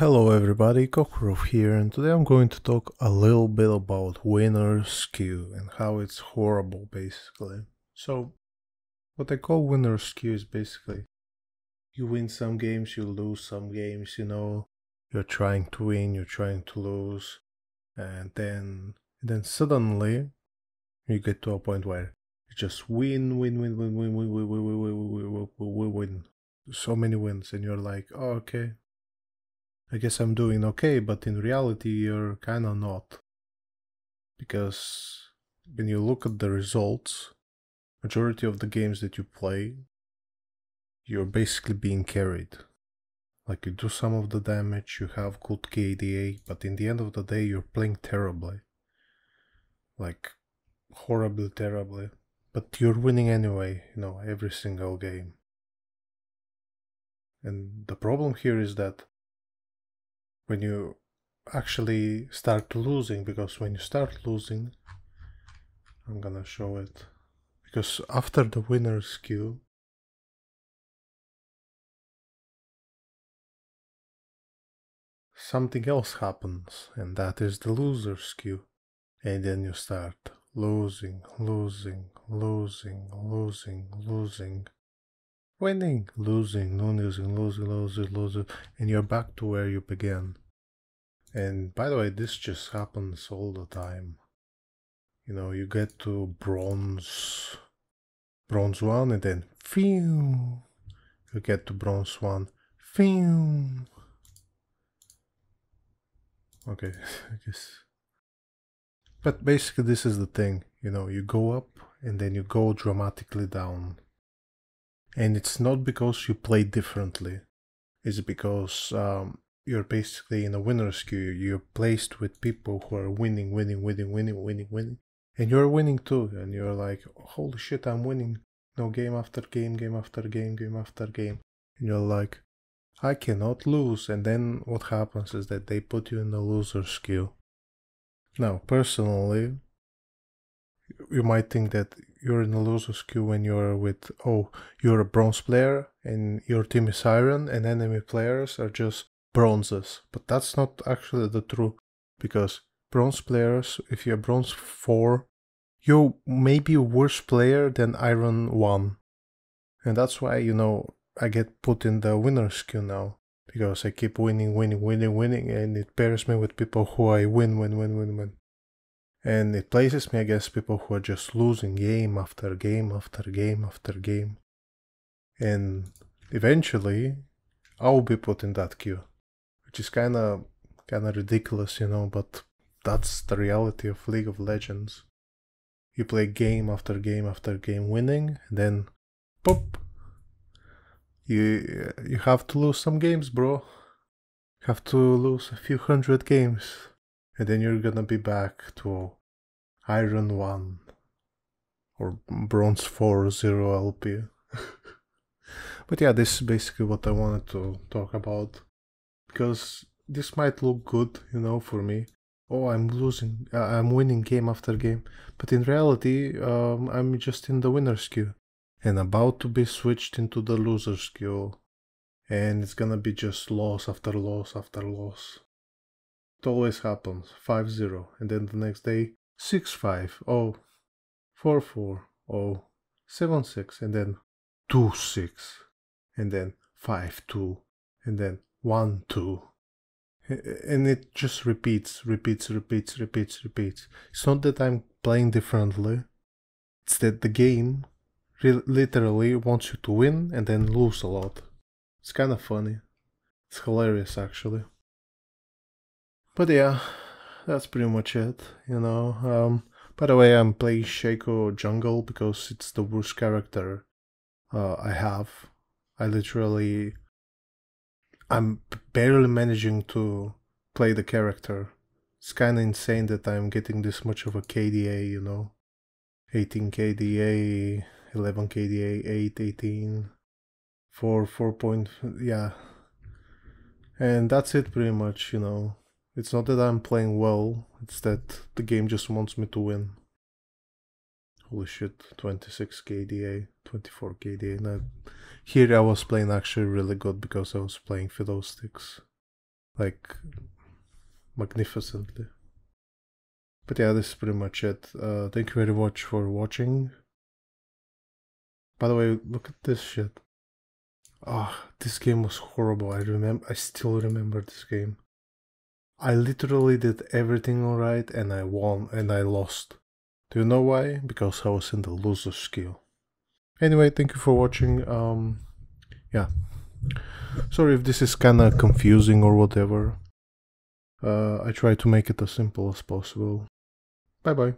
Hello everybody, Kokorov here and today I'm going to talk a little bit about winners queue and how it's horrible basically. So what I call winners queue is basically you win some games, you lose some games, you know, you're trying to win, you're trying to lose and then then suddenly you get to a point where you just win, win, win, win, win, win, win, win, win, win, win, win, win, win. So many wins and you're like, oh, okay, I guess I'm doing okay, but in reality you're kinda not. Because when you look at the results, majority of the games that you play, you're basically being carried. Like you do some of the damage, you have good KDA, but in the end of the day you're playing terribly. Like horribly terribly. But you're winning anyway, you know, every single game. And the problem here is that when you actually start losing because when you start losing I'm gonna show it. Because after the winner's queue something else happens and that is the loser's queue and then you start losing losing losing losing losing winning losing losing losing losing losing and you're back to where you began and by the way, this just happens all the time. You know, you get to bronze, bronze one, and then phew, you get to bronze one, phew. Okay, I guess. But basically, this is the thing. You know, you go up and then you go dramatically down. And it's not because you play differently. It's because um, you're basically in a winner's queue. You're placed with people who are winning, winning, winning, winning, winning, winning. And you're winning too. And you're like, holy shit, I'm winning. No game after game, game after game, game after game. And you're like, I cannot lose. And then what happens is that they put you in a loser's queue. Now, personally, you might think that you're in a loser's queue when you're with, oh, you're a bronze player and your team is iron and enemy players are just bronzes, but that's not actually the truth because bronze players, if you're bronze 4, you may be a worse player than iron 1. And that's why, you know, I get put in the winner's queue now because I keep winning, winning, winning, winning, and it pairs me with people who I win, win, win, win, win. And it places me against people who are just losing game after game after game after game. And eventually, I'll be put in that queue which is kind of kind of ridiculous, you know, but that's the reality of League of Legends. You play game after game after game winning, then pop you you have to lose some games, bro. You have to lose a few hundred games and then you're gonna be back to Iron 1 or Bronze 4 0 LP. but yeah, this is basically what I wanted to talk about because this might look good, you know, for me. Oh, I'm losing, uh, I'm winning game after game, but in reality, um, I'm just in the winner's queue and about to be switched into the loser's queue, and it's gonna be just loss after loss after loss. It always happens 5 0, and then the next day 6 5, oh, 4 4, oh, 7 6, and then 2 6, and then 5 2, and then one, two. And it just repeats, repeats, repeats, repeats, repeats. It's not that I'm playing differently. It's that the game literally wants you to win and then lose a lot. It's kind of funny. It's hilarious actually. But yeah, that's pretty much it, you know. Um, by the way, I'm playing Shaco Jungle because it's the worst character uh, I have. I literally I'm barely managing to play the character. It's kind of insane that I'm getting this much of a KDA, you know. 18 KDA, 11 KDA, 8, 18, 4, 4 point, yeah. And that's it pretty much, you know. It's not that I'm playing well, it's that the game just wants me to win. Holy shit, 26 KDA, 24 KDA. Now, here I was playing actually really good because I was playing Fiddlesticks. like magnificently. But yeah, this is pretty much it. Uh, thank you very much for watching. By the way, look at this shit. Ah, oh, this game was horrible. I remember. I still remember this game. I literally did everything alright and I won and I lost. Do you know why? Because I was in the loser's queue. Anyway, thank you for watching. Um, yeah. Sorry if this is kinda confusing or whatever. Uh, I try to make it as simple as possible. Bye bye.